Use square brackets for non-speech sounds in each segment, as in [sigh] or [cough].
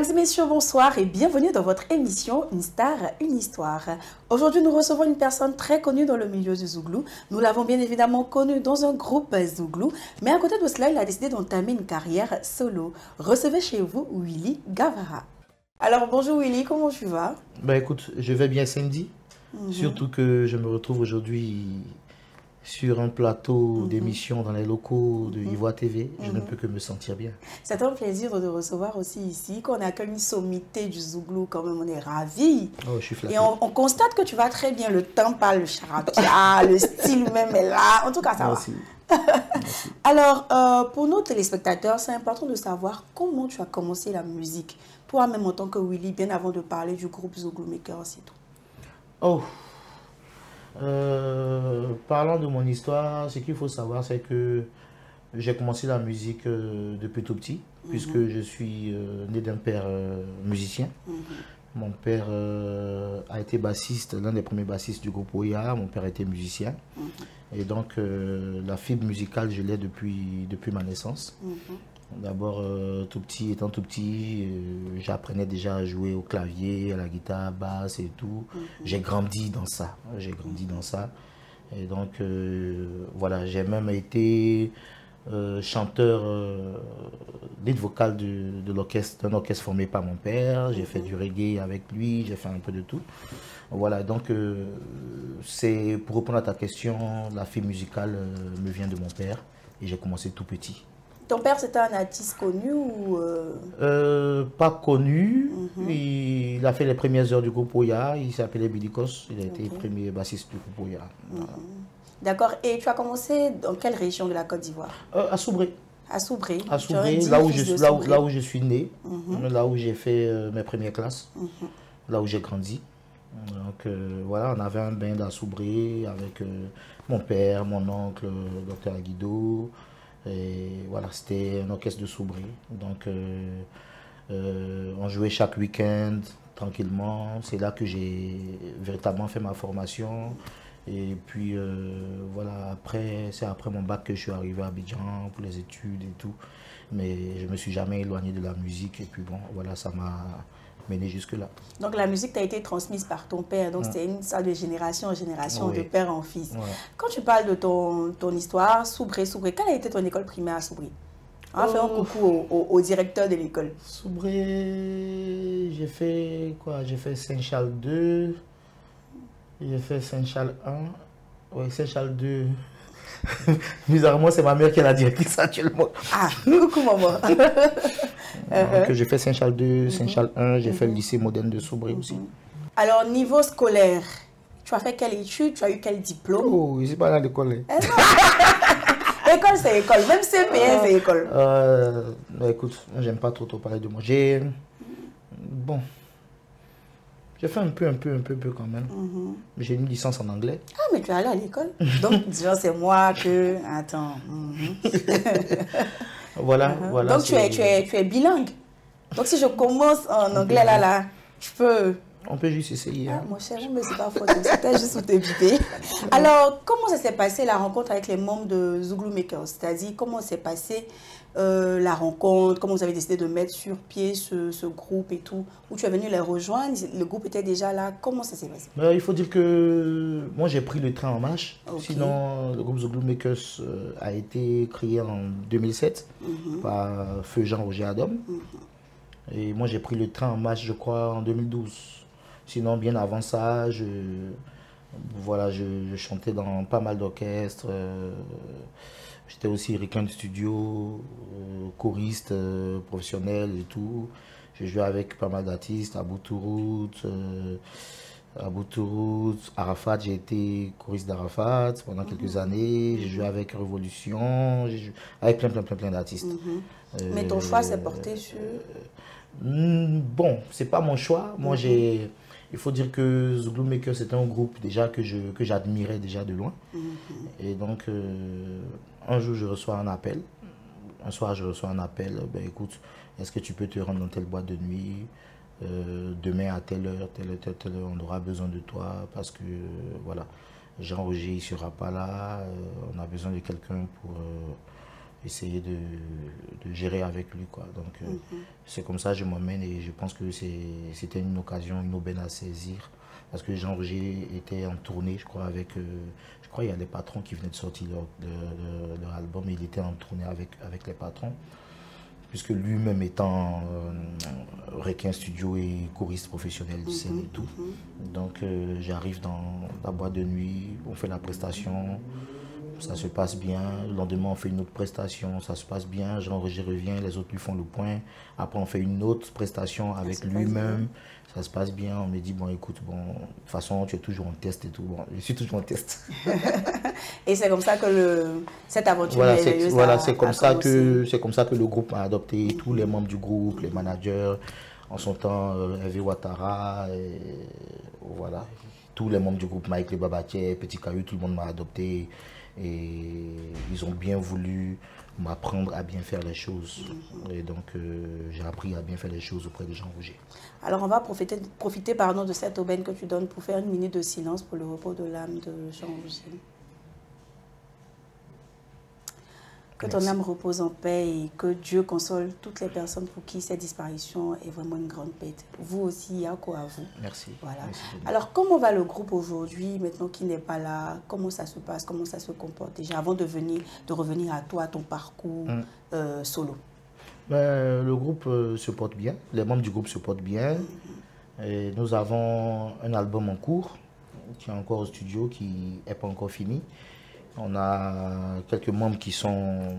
Mesdames et messieurs, bonsoir et bienvenue dans votre émission Une star, une histoire. Aujourd'hui, nous recevons une personne très connue dans le milieu du Zouglou. Nous l'avons bien évidemment connu dans un groupe Zouglou, mais à côté de cela, il a décidé d'entamer une carrière solo. Recevez chez vous Willy Gavara. Alors bonjour Willy, comment tu vas? Bah écoute, je vais bien Cindy, mhm. surtout que je me retrouve aujourd'hui sur un plateau mhm. d'émission dans les locaux de mhm. Ivoire TV, je ne mhm. peux que me sentir bien. C'est un plaisir de recevoir aussi ici, qu'on a comme une sommité du Zouglou, quand même, on est ravis. Oh, je suis flatté. Et on, constate que tu vas très bien, le temps parle, le charabia, [laughs] le style même est là, en tout cas ça Merci. va. Merci. [laughs] Alors, euh, pour nos téléspectateurs, c'est important de savoir comment tu as commencé la musique. Toi-même en tant que Willy, bien avant de parler du groupe Zouglou Makers et tout. Oh, euh, parlant de mon histoire, ce qu'il faut savoir, c'est que j'ai commencé la musique euh, depuis tout petit, mhm. puisque je suis euh, né d'un père musicien. Mhm. Mon père a été bassiste, l'un des premiers bassistes du groupe Oya. Mon père était musicien. Mhm. Et donc, la fibre musicale, je l'ai depuis, depuis ma naissance. D'abord, euh, tout petit, étant tout petit, euh, j'apprenais déjà à jouer au clavier, à la guitare, basse et tout. Mhm. J'ai grandi dans ça. J'ai grandi dans ça. Et donc, euh, voilà, j'ai même été chanteur lead vocal de, de l'orchestre, d'un orchestre formé par mon père. J'ai fait du reggae avec lui, j'ai fait un peu de tout. Voilà, donc c'est pour répondre à ta question, la fille musicale me vient de mon père et j'ai commencé tout petit. Ton père, c'était un artiste connu ou... Euh? Euh, pas connu. Mhm. Il a fait les premières heures du groupe Oya. Il s'appelait Billy Il a été le premier bassiste du groupe Oya. Mhm. D'accord. Et tu as commencé dans quelle région de la Côte d'Ivoire? Euh, À Soubré. À Soubré. À Soubré, là où, je, là, là où je suis né, mhm. là où j'ai fait mes premières classes, là où j'ai grandi. Donc voilà, on avait un bain à Soubré avec mon père, mon oncle, le docteur Aguido, et voilà, c'était un orchestre de Soubry. Donc, euh, euh, on jouait chaque week-end tranquillement. C'est là que j'ai véritablement fait ma formation. Et puis, euh, voilà, après, c'est après mon bac que je suis arrivé à Abidjan pour les études et tout. Mais je me suis jamais éloigné de la musique. Et puis, bon, voilà, ça m'a jusque-là. Donc la musique t'a été transmise par ton père, donc c'est une sorte de génération en génération, de père en fils. Quand tu parles de ton, ton histoire, Soubré, Soubré, quelle a été ton école primaire à Soubré? On va faire un oh. coucou au, directeur de l'école. Soubré, j'ai fait quoi? J'ai fait Saint-Charles 2, j'ai fait Saint-Charles 1, oui, Saint-Charles 2. [laughs] Bizarrement, c'est ma mère qui est la directrice actuellement. Ah, coucou maman. Uh-huh. j'ai fait Saint-Charles 2, Saint-Charles 1, j'ai fait le lycée moderne de Soubré aussi. Alors, niveau scolaire, tu as fait quelle étude? Tu as eu quel diplôme? Oh, je suis pas à l'école. Hein. Eh [laughs] école, c'est école. Même CPS, c'est école. Euh, écoute, j'aime pas trop, trop parler de. J'ai. Bon. J'ai fait un peu, un peu, un peu, un peu quand même. Mm-hmm. J'ai une licence en anglais. Ah, mais tu es allé à l'école. Donc, [laughs] disons, c'est moi que. Attends. Mm-hmm. [laughs] Voilà, uh-huh. voilà. Donc tu es, tu, es, tu es bilingue. Donc si je commence en anglais là, là, je peux... On peut juste essayer. Ah, hein. mon cher, mais c'est pas faux. C'était juste pour t'éviter. [laughs] Alors, comment ça s'est passé la rencontre avec les membres de Zouglou Makers? C'est-à-dire, comment s'est passé euh, la rencontre Comment vous avez décidé de mettre sur pied ce, ce, groupe et tout Où tu es venu les rejoindre Le groupe était déjà là Comment ça s'est passé? Ben, Il faut dire que moi, j'ai pris le train en marche. Sinon, le groupe Zouglou Makers euh, a été créé en 2007 mhm. par Feu Jean-Roger Adam. Mhm. Et moi, j'ai pris le train en marche, je crois, en 2012. Sinon, bien avant ça, je, voilà, je, chantais dans pas mal d'orchestres. Euh, j'étais aussi de studio, euh, choriste euh, professionnel et tout. J'ai joué avec pas mal d'artistes, à Boutourout, à Boutourout, Arafat, j'ai été choriste d'Arafat pendant quelques mhm. années. J'ai joué avec Révolution, avec plein, plein, plein, plein d'artistes. Mhm. Mais ton choix s'est porté sur hmm, Bon, c'est pas mon choix. Moi, mhm. j'ai il faut dire que The Maker, c'était un groupe déjà que j'admirais que déjà de loin. Mhm. Et donc, euh, un jour, je reçois un appel. Un soir, je reçois un appel. Ben, écoute, est-ce que tu peux te rendre dans telle boîte de nuit? Euh, Demain, à telle heure, telle heure, telle heure, on aura besoin de toi parce que, voilà, Jean-Roger, il ne sera pas là. Euh, on a besoin de quelqu'un pour essayer de, gérer avec lui. Quoi. Donc, euh, mhm. c'est comme ça que je m'emmène et je pense que c'était une occasion, une aubaine à saisir. Parce que Jean-Roger était en tournée, je crois, avec. Euh, je crois qu'il y a des patrons qui venaient de sortir leur, album, il était en tournée avec, avec les patrons. Puisque lui-même étant euh, requin studio et choriste professionnel du scène et mhm, tout. Mhm. Donc, j'arrive dans la boîte de nuit, on fait la prestation ça se passe bien. Le lendemain, on fait une autre prestation, ça se passe bien. Jean Roger revient, les autres lui font le point. Après, on fait une autre prestation avec lui-même. Ça se passe bien. On me dit, bon, écoute, bon, de toute façon, tu es toujours en test et tout. Bon, je suis toujours en test. [laughs] et c'est comme ça que le, cette aventure Voilà, c'est voilà, comme, ça que, comme ça que le groupe a adopté. Tous les membres du groupe, les managers, en son temps, euh, Hervé Ouattara, et, voilà. Tous les membres du groupe, Mike Le Babatier, Petit Caillou, tout le monde m'a adopté. Et ils ont bien voulu m'apprendre à bien faire les choses. Et donc, euh, j'ai appris à bien faire les choses auprès de Jean Rouget. Alors, on va profiter, profiter pardon, de cette aubaine que tu donnes pour faire une minute de silence pour le repos de l'âme de Jean Rouget. Que ton âme repose en paix et que Dieu console toutes les personnes pour qui cette disparition est vraiment une grande pète. Vous aussi, quoi à vous. Merci. Voilà. Alors, comment va le groupe aujourd'hui, maintenant qu'il n'est pas là? Comment ça se passe? Comment ça se comporte? Déjà avant de, venir, de revenir à toi, à ton parcours mm. euh, solo ben, Le groupe euh, se porte bien. Les membres du groupe se portent bien. Mm-hmm. Et nous avons un album en cours qui est encore au studio, qui n'est pas encore fini. On a quelques membres qui sont,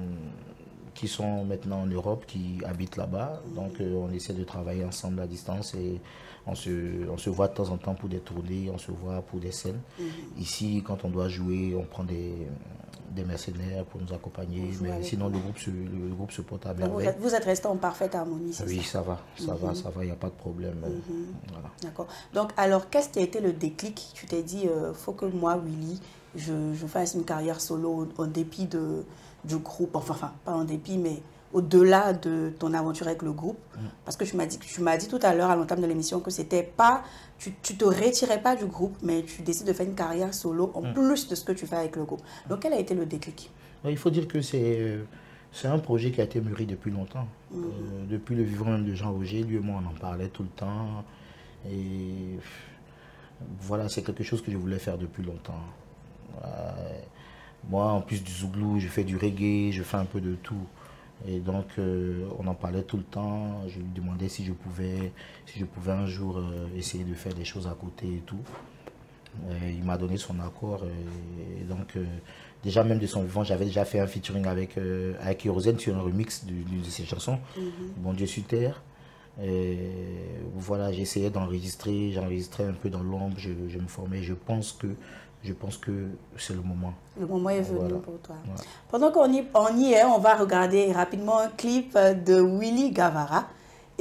qui sont maintenant en Europe, qui habitent là-bas. Donc euh, on essaie de travailler ensemble à distance et on se, on se voit de temps en temps pour des tournées, on se voit pour des scènes. Mhm. Ici, quand on doit jouer, on prend des, des mercenaires pour nous accompagner. Mais sinon, le groupe, se, le, groupe se porte à merveille. Vous êtes, resté en parfaite harmonie, Oui, ça, va, ça va, mhm. ça va, il n'y a pas de problème. Mhm. D'accord. Donc, alors, qu'est-ce qui a été le déclic Tu t'es dit, il euh, faut que moi, Willy, je, je, fasse une carrière solo en dépit de, du groupe, enfin, enfin pas en dépit, mais au-delà de ton aventure avec le groupe. Mm. Parce que tu m'as dit, tu dit tout à l'heure à l'entame de l'émission que c'était pas, tu, tu te retirais pas du groupe, mais tu décides de faire une carrière solo en mm. plus de ce que tu fais avec le groupe. Donc quel a été le déclic? Il faut dire que c'est euh, c'est un projet qui a été mûri depuis longtemps. Mm. Euh, depuis le vivant de Jean Roger, lui et moi on en parlait tout le temps. Et voilà, c'est quelque chose que je voulais faire depuis longtemps. Moi, en plus du zouglou, je fais du reggae, je fais un peu de tout. Et donc, euh, on en parlait tout le temps. Je lui demandais si je pouvais, si je pouvais un jour euh, essayer de faire des choses à côté et tout. il m'a donné son accord. Et, donc, euh, déjà, même de son vivant, j'avais déjà fait un featuring avec, avec sur un remix d'une de, ses chansons, mm-hmm. Bon Dieu sur terre. Et voilà, j'essayais d'enregistrer, j'enregistrais un peu dans l'ombre, je, je, me formais. Je pense que je pense que c'est le moment. Le moment est venu pour toi. Pendant qu'on y, on y est, on va regarder rapidement un clip de Willy Gavara.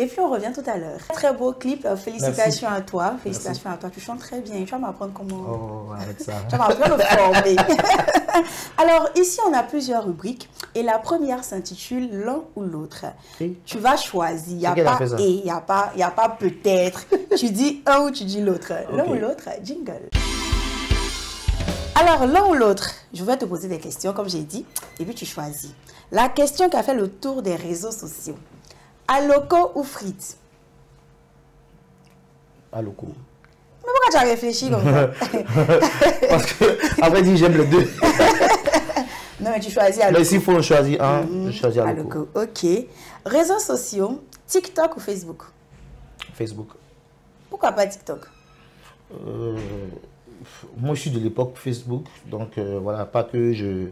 Et puis on revient tout à l'heure. Très beau clip, félicitations à toi. Félicitations à toi, tu chantes très bien. Tu vas m'apprendre comment... Oh, arrête ça. [laughs] tu vas m'apprendre à me former. [laughs] Alors ici, on a plusieurs rubriques. Et la première s'intitule L'un ou l'autre. Tu vas choisir. Il n'y a, pas et, il n'y a pas, pas peut-être. tu dis un ou tu dis l'autre. L'un ou l'autre, jingle. Alors, l'un ou l'autre, je vais te poser des questions, comme j'ai dit, et puis tu choisis. La question qui a fait le tour des réseaux sociaux. Aloco ou frites Aloco. Mais pourquoi tu as réfléchi comme ça? [laughs] Parce que, après dit, j'aime les deux. [laughs] non, mais tu choisis Aloco. Mais s'il faut choisir un, je choisis Aloco. Ok. Réseaux sociaux, TikTok ou Facebook? Facebook. Pourquoi pas TikTok? Euh, moi, je suis de l'époque Facebook, donc euh, voilà, pas que je.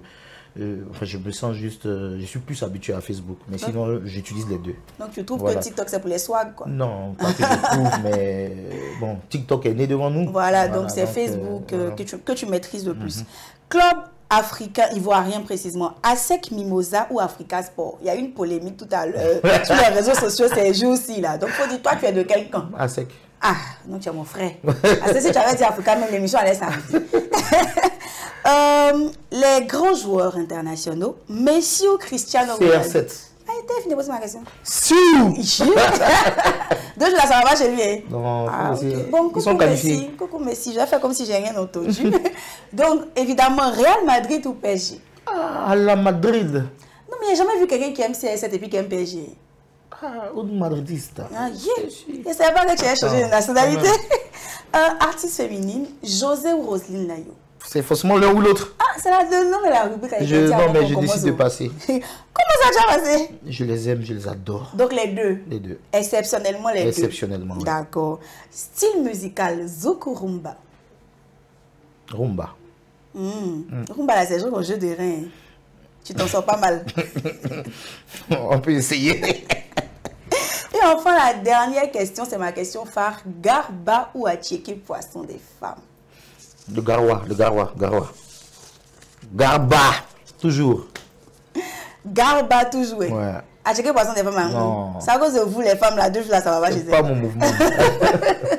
Euh, enfin, je me sens juste. Euh, je suis plus habitué à Facebook, mais sinon, j'utilise les deux. Donc, tu trouves que TikTok, c'est pour les swags, quoi Non, pas que je [laughs] trouve, mais bon, TikTok est né devant nous. Voilà, donc c'est Facebook que, tu, que tu maîtrises le plus. Mhm. Club africain ivoirien précisément, ASEC Mimosa ou Africa Sport? Il y a une polémique tout à l'heure [laughs] sur les réseaux sociaux ces jours-ci, là. Donc, faut dire, toi, tu es de quel camp? ASEC. Ah, non, tu es mon frère. Parce que si tu avais dit Africa, même l'émission allait s'arrêter. [laughs] euh, les grands joueurs internationaux, Messi ou Cristiano Ronaldo? CR7. Ah, t'as fini de poser ma question. Si Donc, [laughs] je la [laughs] savais pas chez lui. Hein. Non, ah, bon, coucou Ils sont qualifiés. Messi, coucou Messi, je vais faire comme si j'ai rien entendu. Donc, évidemment, Real Madrid ou PSG Ah, la Madrid. Non, mais il n'y a jamais vu quelqu'un qui aime CS7 et puis qui aime PSG. Ah, un madridiste. Ah, yeah. Ne savais pas que tu avais changé de Ah, nationalité. quand Euh, [laughs] artiste féminine, José ou Roselyne Layo C'est forcément l'un ou l'autre. Ah, c'est la le nom de la rubrique. Je, non, mais je décide de passer. [laughs] Comment ça tu as passé? Je les aime, je les adore. Donc les deux. Les deux. Exceptionnellement les Exceptionnellement, deux. oui. D'accord. Style musical, Zouk ou Rumba? Rumba. Hmm. Rumba, là, c'est genre un jeu de rein. Tu t'en sors pas mal. [laughs] On peut essayer. Et enfin, la dernière question, c'est ma question phare. Garba ou Attiéké, poisson des femmes? Le Garoua, le Garoua, Garoua. Garba, toujours. Garba toujours. Ouais. Attiéké, poisson des femmes, hein? Non. C'est à cause de vous, les femmes, là, deux là, ça va pas chez C'est pas elles. mon mouvement. [laughs]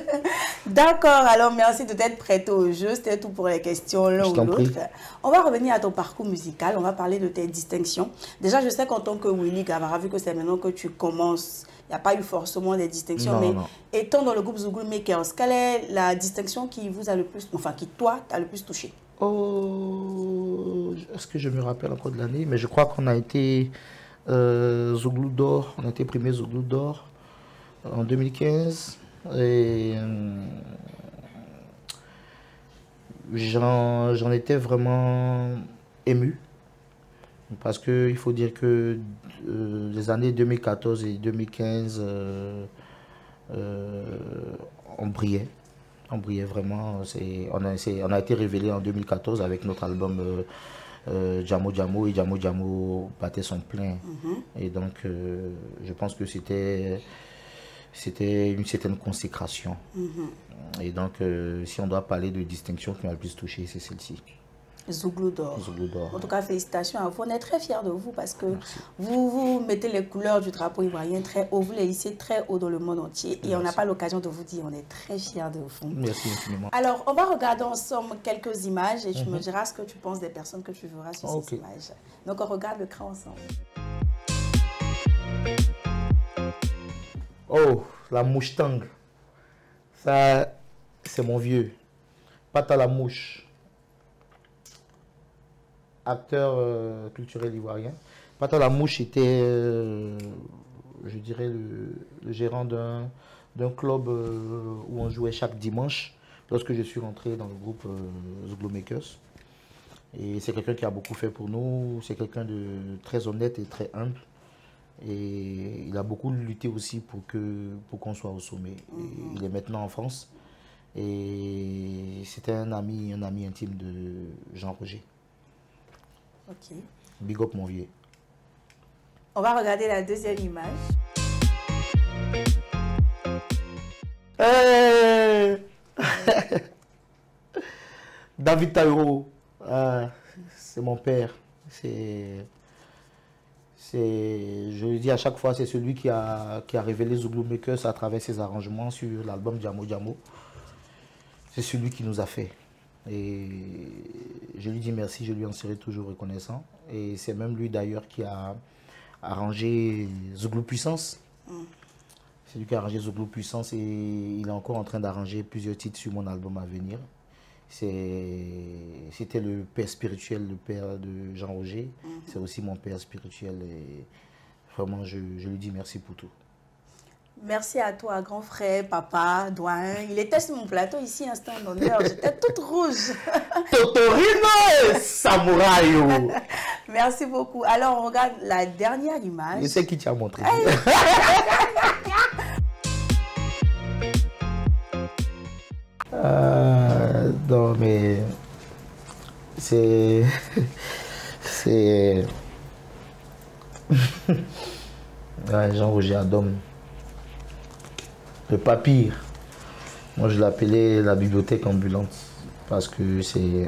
D'accord, alors merci de t'être prêté au jeu. C'était tout pour les questions l'un ou l'autre. On va revenir à ton parcours musical. On va parler de tes distinctions. Déjà, je sais qu'en tant que Willy Gavara, vu que c'est maintenant que tu commences, il n'y a pas eu forcément des distinctions. Non, mais non. étant dans le groupe Zouglou Makers, quelle est la distinction qui vous a le plus, enfin qui toi, t'a le plus touché? Oh, est-ce que je me rappelle encore de l'année? Mais je crois qu'on a été euh, Zouglou d'or, on a été primé Zouglou d'or en 2015. Et euh, j'en étais vraiment ému. Parce qu'il faut dire que euh, les années 2014 et 2015, euh, euh, on brillait. On brillait vraiment. On a, on a été révélé en 2014 avec notre album Jamo Jamo et Jamo Jamo battait son plein. Et donc, je pense que c'était c'était une certaine consécration. Et donc, euh, si on doit parler de distinction qui m'a le plus touché, c'est celle-ci. Zouglou d'or. Zouglou d'or. En tout cas, félicitations à vous. On est très fiers de vous parce que vous, vous mettez les couleurs du drapeau ivoirien très haut. Vous les hissez très haut dans le monde entier. Et on n'a pas l'occasion de vous dire, on est très fiers de vous. Merci infiniment. Alors, on va regarder ensemble quelques images et tu me diras ce que tu penses des personnes que tu verras sur ces images. Donc, on regarde le cran ensemble. Oh, la mouche tangue. Ça, c'est mon vieux. Pata la mouche. Acteur euh, culturel ivoirien. Pata la mouche était, euh, je dirais, le, gérant d'un club euh, où on jouait chaque dimanche lorsque je suis rentré dans le groupe Zouglou Makers. Et c'est quelqu'un qui a beaucoup fait pour nous. C'est quelqu'un de très honnête et très humble. Et il a beaucoup lutté aussi pour que pour qu'on soit au sommet. Et il est maintenant en France. Et c'était un ami, un ami intime de Jean Roger. Ok. Big up mon vieux. On va regarder la deuxième image. Hey [laughs] David Tairo, ah, c'est mon père. C'est, je le dis à chaque fois, c'est celui qui a, qui a révélé Zouglou Makers à travers ses arrangements sur l'album Jamo Jamo. C'est celui qui nous a fait. Et je lui dis merci, je lui en serai toujours reconnaissant. Et c'est même lui d'ailleurs qui a arrangé Zouglou Puissance. C'est lui qui a arrangé Zouglou Puissance et il est encore en train d'arranger plusieurs titres sur mon album à venir. C'est- C'était le père spirituel, le père de Jean Roger. C'est aussi mon père spirituel et vraiment je, je lui dis merci pour tout. Merci à toi, grand frère, papa, doyen. Il était sur mon plateau ici, instant d'honneur. [laughs] J'étais toute rouge. [laughs] Totorino Samouraï [laughs] Merci beaucoup. Alors, on regarde la dernière image. Je sais qui t'a montré. Non, mais [laughs] c'est. [laughs] C'est. Ouais, Jean-Roger Adom. Le papyre. Moi, je l'appelais la bibliothèque ambulante. Parce que c'est.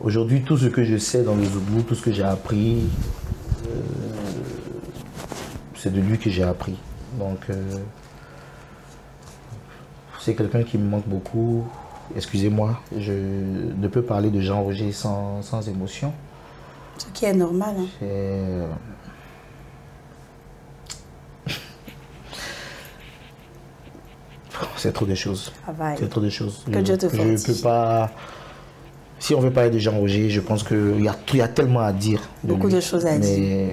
Aujourd'hui, tout ce que je sais dans le Zouglou, tout ce que j'ai appris, euh, c'est de lui que j'ai appris. Donc, euh, c'est quelqu'un qui me manque beaucoup. Excusez-moi, je ne peux parler de Jean Roger sans, sans émotion. Ce qui est normal. hein. C'est, euh, [laughs] C'est trop de choses. Travail. C'est trop de choses. Que Dieu te Je ne peux pas. si on veut parler de Jean Roger, je pense qu'il y a, y a tellement à dire. Beaucoup de choses à mais dire.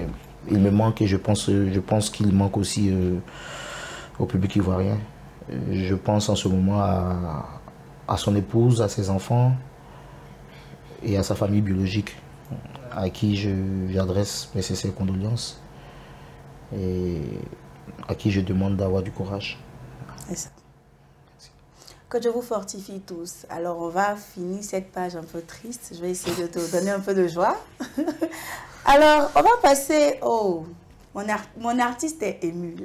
Il me manque et je pense, je pense qu'il manque aussi euh, au public ivoirien. Je pense en ce moment à, à son épouse, à ses enfants et à sa famille biologique, à qui j'adresse mes sincères condoléances et à qui je demande d'avoir du courage. Que Dieu vous fortifie tous. Alors, on va finir cette page un peu triste. Je vais essayer de te donner un peu de joie. [laughs] Alors, on va passer au... Mon, mon artiste est ému.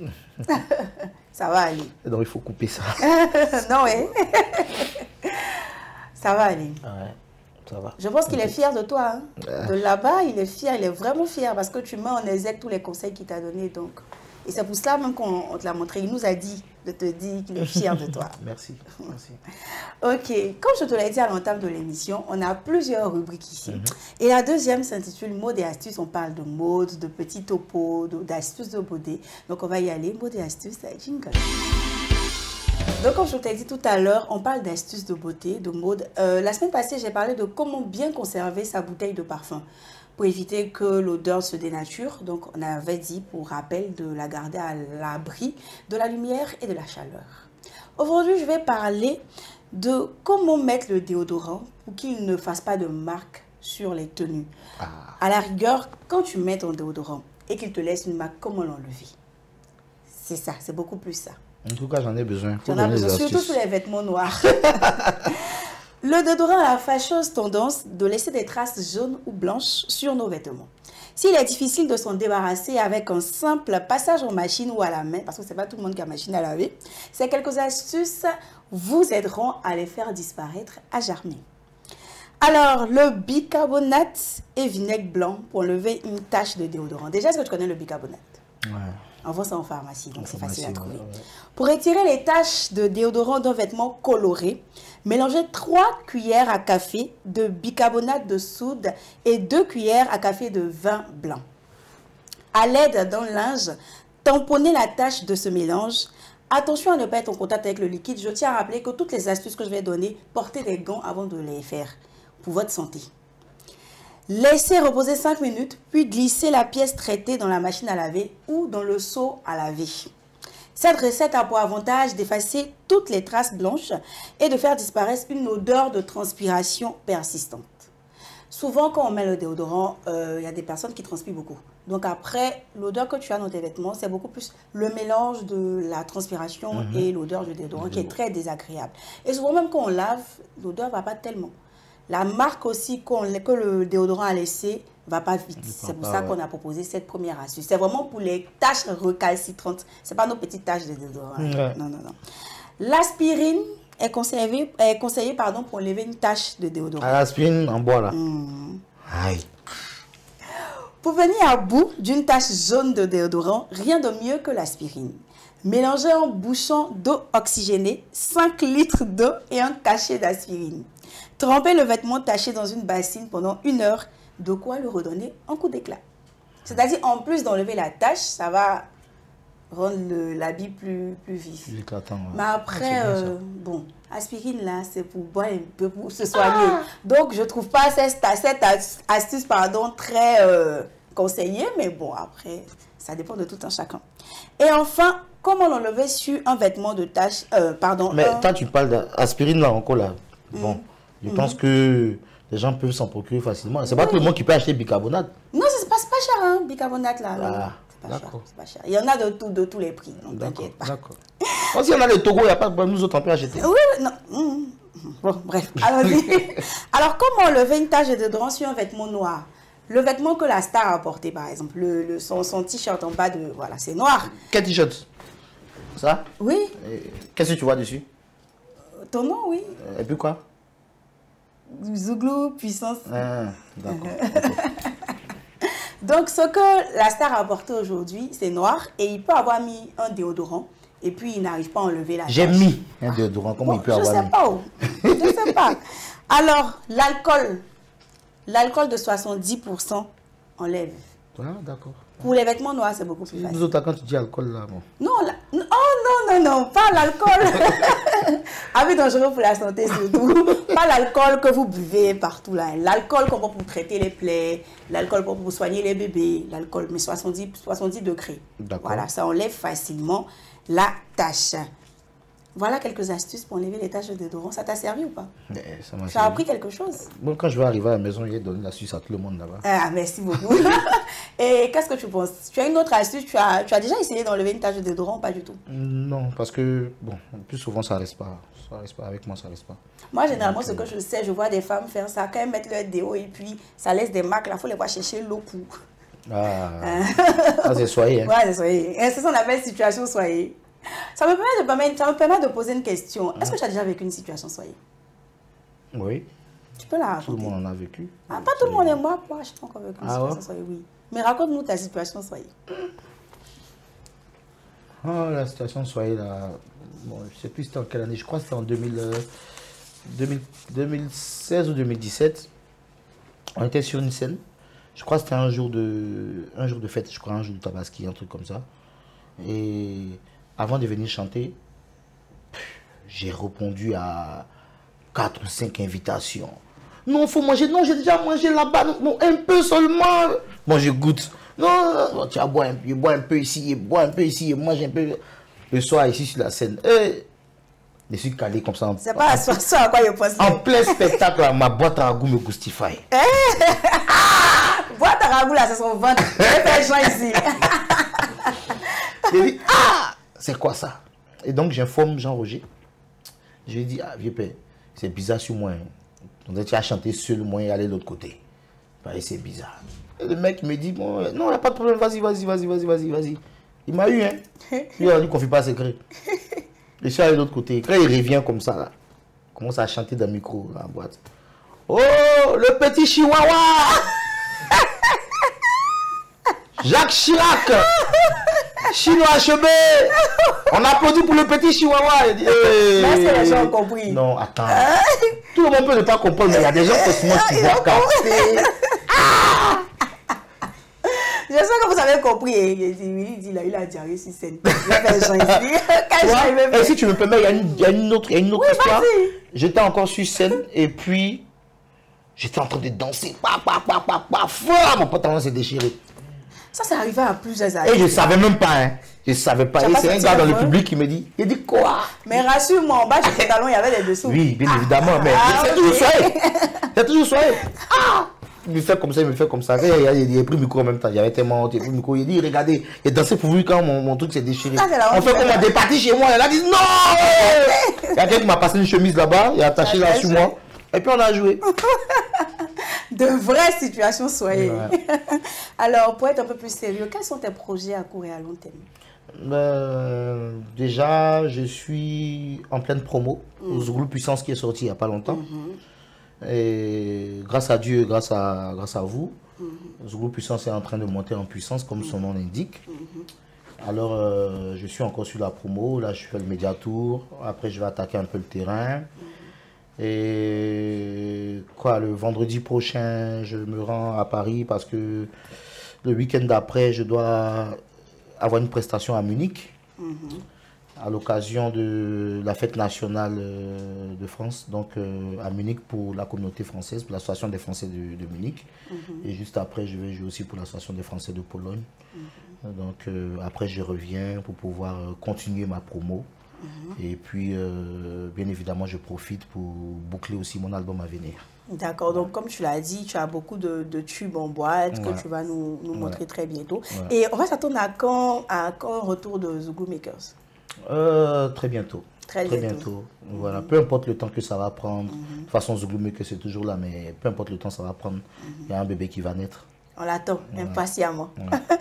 [laughs] Ça va aller. Donc, il faut couper ça. [laughs] non, oui. ça va aller. Ouais. Ça va. Je pense qu'il est fier de toi. Hein. De là-bas, il est fier, il est vraiment fier parce que tu mets en exergue tous les conseils qu'il t'a donnés. Donc. Et c'est pour ça même qu'on te l'a montré. Il nous a dit de te dire qu'il est fier de toi. [laughs] Merci. Merci. ok. Comme je te l'ai dit à l'entame de l'émission, on a plusieurs rubriques ici. Mm -hmm. Et la deuxième s'intitule Mode et astuces. On parle de mode, de petits topos, d'astuces de, beauté. Donc on va y aller. Mode et astuces, jingle. Donc, comme je t'ai dit tout à l'heure, on parle d'astuces de beauté, de mode. Euh, la semaine passée, j'ai parlé de comment bien conserver sa bouteille de parfum pour éviter que l'odeur se dénature. Donc, on avait dit, pour rappel, de la garder à l'abri de la lumière et de la chaleur. Aujourd'hui, je vais parler de comment mettre le déodorant pour qu'il ne fasse pas de marque sur les tenues. Ah. À la rigueur, quand tu mets ton déodorant et qu'il te laisse une marque, comment l'enlever? C'est ça, c'est beaucoup plus ça. En tout cas, j'en ai besoin. J'en ai besoin, surtout sur les vêtements noirs. [laughs] le déodorant a la fâcheuse tendance de laisser des traces jaunes ou blanches sur nos vêtements. S'il est difficile de s'en débarrasser avec un simple passage en machine ou à la main, parce que ce n'est pas tout le monde qui a machine à laver, ces quelques astuces vous aideront à les faire disparaître à jamais. Alors, le bicarbonate et vinaigre blanc pour lever une tache de déodorant. Déjà, est-ce que tu connais le bicarbonate? Ouais. On vend ça en pharmacie, donc c'est facile à trouver. Ouais. Pour retirer les taches de déodorant d'un vêtement coloré, mélangez 3 cuillères à café de bicarbonate de soude et 2 cuillères à café de vin blanc. À l'aide d'un linge, tamponnez la tache de ce mélange. Attention à ne pas être en contact avec le liquide. Je tiens à rappeler que toutes les astuces que je vais donner, portez des gants avant de les faire pour votre santé. Laissez reposer 5 minutes, puis glissez la pièce traitée dans la machine à laver ou dans le seau à laver. Cette recette a pour avantage d'effacer toutes les traces blanches et de faire disparaître une odeur de transpiration persistante. Souvent, quand on met le déodorant, il euh, y a des personnes qui transpirent beaucoup. Donc après, l'odeur que tu as dans tes vêtements, c'est beaucoup plus le mélange de la transpiration mm -hmm. et l'odeur du déodorant qui est très désagréable. Et souvent, même quand on lave, l'odeur ne va pas tellement. La marque aussi qu que le déodorant a laissé va pas vite. C'est pour ça qu'on a proposé cette première astuce. C'est vraiment pour les taches recalcitrantes. C'est pas nos petites taches de déodorant. Ouais. Non, non, non. L'aspirine est conseillée, est conseillée pardon, pour enlever une tache de déodorant. L'aspirine en bois là. Mmh. Aïe. Pour venir à bout d'une tache jaune de déodorant, rien de mieux que l'aspirine. Mélangez un bouchon d'eau oxygénée, 5 litres d'eau et un cachet d'aspirine. Trempez le vêtement taché dans une bassine pendant une heure, de quoi le redonner un coup d'éclat. C'est-à-dire, en plus d'enlever la tache, ça va rendre l'habit plus, plus vif. Plus éclatant. Ouais. Mais après, ah, euh, bon, aspirine là, c'est pour boire un peu pour se soigner. Ah. Donc, je trouve pas cette, cette astuce pardon, très euh, conseillée, mais bon, après, ça dépend de tout un chacun. Et enfin, comment l'enlever sur un vêtement de tache, euh, pardon. Mais un... quand tu parles d'aspirine là encore là, bon, mm. Je mm. pense que les gens peuvent s'en procurer facilement. C'est pas tout le monde qui peut acheter bicarbonate. Non, c'est pas, pas cher, hein, bicarbonate là. Ah. C'est pas cher. Il y en a de, tout, de tous les prix, donc t'inquiète pas. D'accord. si on a le Togo, il n'y a pas de nous autres, on peut acheter. Oui, non. Mmh. Bon, bref, [laughs] allons-y. Alors, comment enlever une tache de déodorant sur un vêtement noir? Le vêtement que la star a porté, par exemple, le, le son, son t-shirt en bas de. Voilà, c'est noir. Quel t-shirt? Ça? Oui. Qu'est-ce que tu vois dessus? Ton nom, oui. Et puis quoi? Zouglou, puissance. Ah, [laughs] d'accord. Donc, ce que la star a apporté aujourd'hui, c'est noir et il peut avoir mis un déodorant et puis il n'arrive pas à enlever la J'ai mis un déodorant, comment bon, il peut je avoir sais mis? pas où. Je ne sais pas. [laughs] Alors, l'alcool, l'alcool de 70% enlève. Ah, d'accord. Pour les vêtements noirs, c'est beaucoup plus Nous facile. autres, quand tu dis alcool là, bon. Non, la... oh non, non, non, pas l'alcool. [laughs] [laughs] Avis dangereux pour la santé surtout. [laughs] Pas l'alcool que vous buvez partout là. L'alcool qu'on prend pour traiter les plaies, l'alcool pour soigner les bébés, l'alcool, mais 70, 70 degrés. Voilà, ça enlève facilement la tâche. Voilà quelques astuces pour enlever les taches de déodorant. Ça t'a servi ou pas ça Tu as appris quelque chose Bon, quand je vais arriver à la maison, je vais donner l'astuce à tout le monde là-bas. Ah, merci beaucoup. [laughs] Et qu'est-ce que tu penses? Tu as une autre astuce? Tu as, tu as déjà essayé d'enlever une tache de déodorant ou pas du tout? Non, parce que, bon, plus souvent, ça reste pas. Ça reste pas. Avec moi, ça reste pas. Moi, généralement, ce que je sais, je vois des femmes faire ça. Quand elles mettent leur déo et puis ça laisse des marques, là, il faut les voir chercher l'eau pour... Ah, [laughs] ah c'est soyez. Hein. Ouais, c'est soyez. C'est ce qu'on appelle situation soyez. Ça me permet de, ça me permet de poser une question. Est-ce que tu as déjà vécu une situation soyez Oui. Tu peux la raconter. Tout le monde en a vécu. Ah, pas tout le monde et moi, moi, je n'ai pas encore vécu une ah situation soyez, oui. Mais raconte-nous ta situation soyez. Oh, la situation soyez là. Bon, je ne sais plus c'était en quelle année. Je crois que c'était en 2000, 2016 euh, ou 2017. On était sur une scène. Je crois que c'était un jour de un jour de fête, je crois un jour de tabaski, un truc comme ça. Et avant de venir chanter, j'ai répondu à quatre ou cinq invitations. Non, faut manger. Non, j'ai déjà mangé là-bas. un peu seulement. Bon, je goûte. Non, tu as bois un, je bois un peu ici, je bois un peu ici, je mange un peu. Le soir, ici sur la scène. Et je suis calé comme ça. C'est pas à ça à quoi je pense. En plein spectacle, ma boîte à ragoût me gustifie. [laughs] boîte à ragoût, là, c'est son ventre. [laughs] Je fais ici. J'ai dit, ah c'est quoi ça? Et donc j'informe Jean-Roger. Je lui dis, ah vieux père, c'est bizarre sur moi. Donc tu as chanté seul, moi et aller de l'autre côté. Bah, c'est bizarre. Et le mec me dit, bon, non, il n'y a pas de problème, vas-y, vas-y, vas-y, vas-y, vas-y, vas-y. Il m'a eu, hein. [laughs] Il a dit qu'on ne fait pas secret. Je suis allé de l'autre côté. Quand il revient comme ça, là, il commence à chanter dans le micro, dans la boîte. Oh, le petit chihuahua [laughs] Jacques Chirac Chinois HB On applaudit pour le petit chihuahua. Est-ce que les gens ont compris Non, attends. Tout le monde peut ne pas comprendre, mais il y a des gens qui qui voient capter. J'espère que vous avez compris. Il dit, il a, il a diarrhée sur scène. Et [laughs] si tu me permets, il y a une, il y a une autre, il y a une autre oui, histoire. J'étais encore sur scène et puis j'étais en train de danser. Pa, pa, pa, pa, pa, fort, mon pantalon s'est déchiré. Ça, c'est arrivé à plusieurs années. Et je ne savais même pas. Hein. Je ne savais pas. Et c'est un gars dans le public qui me dit, il dit quoi? Mais rassure-moi, en bas du pantalon, il y avait des dessous. Oui, bien évidemment. Mais ah, c'est toujours soyez. [laughs] C'est toujours soyez. Ah il me fait comme ça, il me fait comme ça. Il a, pris le micro en même temps. Il y avait tellement il a pris le micro. Il dit, regardez, il a dansé pour vous quand mon, mon truc s'est déchiré. Ah, on fait comme on a départi chez moi. Elle a dit, non [laughs] Il y a quelqu'un qui m'a passé une chemise là-bas, il a attaché là sur moi. Et puis on a joué. [laughs] de vraies situations soyez. [laughs] Alors, pour être un peu plus sérieux, quels sont tes projets à court et à long terme? Ben, Déjà, je suis en pleine promo mm. Zouglou Puissance qui est sorti il n'y a pas longtemps. Mm-hmm. Et grâce à Dieu, grâce à, grâce à vous, mm Puissance est en train de monter en puissance, comme son nom l'indique. Mm-hmm. Alors, euh, je suis encore sur la promo. Là, je fais le média tour. Après, je vais attaquer un peu le terrain. Et quoi, le vendredi prochain, je me rends à Paris parce que le week-end d'après, je dois avoir une prestation à Munich. Mhm. à l'occasion de la fête nationale euh, de France, donc euh, à Munich pour la communauté française, pour l'association des Français de, Munich. Mhm. Et juste après, je vais jouer aussi pour l'association des Français de Pologne. Mhm. Donc euh, après, je reviens pour pouvoir continuer ma promo. Mhm. Et puis, euh, bien évidemment, je profite pour boucler aussi mon album à venir. D'accord, donc comme tu l'as dit, tu as beaucoup de, tubes en boîte que tu vas nous, montrer très bientôt. Et on va s'attendre à quand, à quand retour de Zougou Makers? Euh, Très bientôt. Très, bientôt. Voilà, peu importe le temps que ça va prendre. Mhm. De toute façon, Zougou Makers c'est toujours là, mais peu importe le temps que ça va prendre, il y a un bébé qui va naître. On l'attend impatiemment.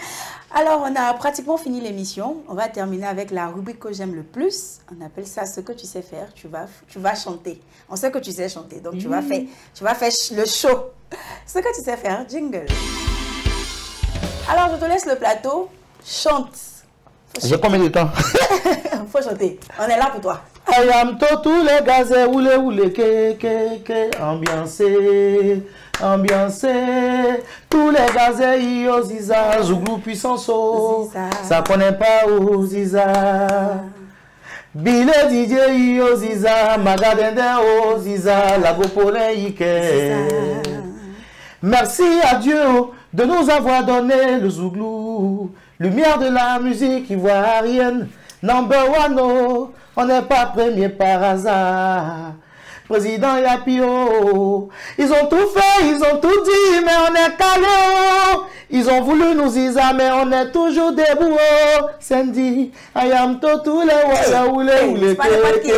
[laughs] Alors, on a pratiquement fini l'émission. On va terminer avec la rubrique que j'aime le plus. On appelle ça ce que tu sais faire. Tu vas, tu vas chanter. On sait que tu sais chanter, donc tu, vas faire, tu vas faire le show. [laughs] Ce que tu sais faire, jingle. Alors, je te laisse le plateau. Chante. J'ai combien de temps? [laughs] Faut chanter. On est là pour toi. Tous les gazés, oulé, oulé, ke, ke, ke, ambiancé ambiancé. Tous les gazés, yo ziza, Zouglou puissance, ça connaît pas où ziza. Bile DJ yo ziza, magadende o ziza, la ike. Merci à Dieu de nous avoir donné le zouglou, lumière de la musique ivoirienne, number one, oh, on n'est pas premier par hasard président Yapio. Ils ont tout fait, ils ont tout dit, mais on est calé. Ils ont voulu nous isa, mais on est toujours debout. Sandy, ayam to tous les waya oule oule ke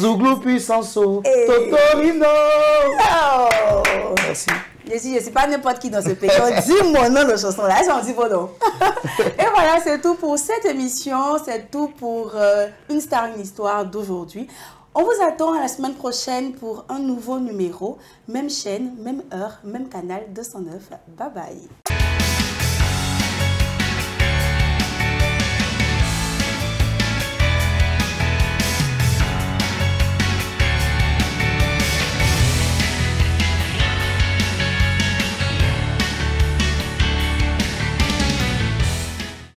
Zouglou puissance, Totorino. Merci. Je ne suis pas n'importe qui dans ce pays. Dis mon nom de chanson là, j'en dis vos noms. Et voilà, c'est tout pour cette émission. C'est tout pour euh, Une star, une histoire d'aujourd'hui. On vous attend à la semaine prochaine pour un nouveau numéro. Même chaîne, même heure, même canal 209. Bye bye.